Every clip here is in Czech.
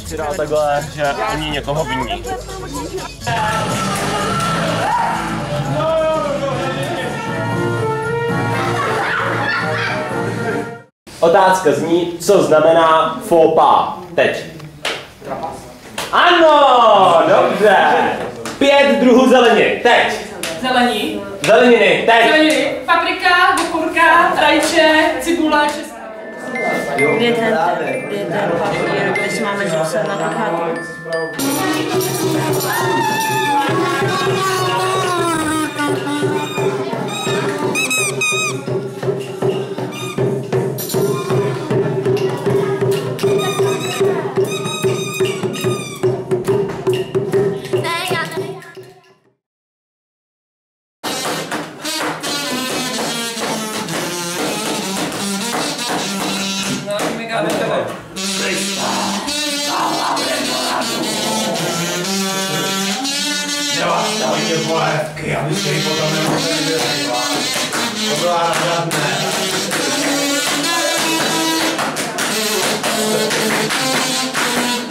si dá takhle, že oni někoho viní. Otázka zní, co znamená faux pas. Teď. Ano, dobře. Pět druhů zeleniny. Teď. Zelení. Zeleniny. Teď. Zeleniny. Paprika, okurka, rajče, cibule, česká. Jeden, jeden papierowy mamy rzucę na wakatu. Kde si máme zapsat na plakátu? Nevastavujte polévky, abyste ji potom nemuseli vyřešovat. To byla žádné. Moje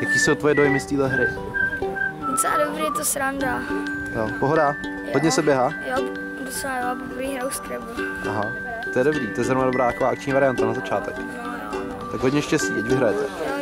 Jaký jsou tvoje dojmy z téhle hry? Docela dobrý, je to sranda. Jo, pohoda? Hodně se běhá? Jo, docela jo, hraju Scrabble. Aha, to je dobrý, to je zrovna dobrá taková akční varianta na začátek. No jo, no. Tak hodně štěstí, ať vyhrajete. Jo,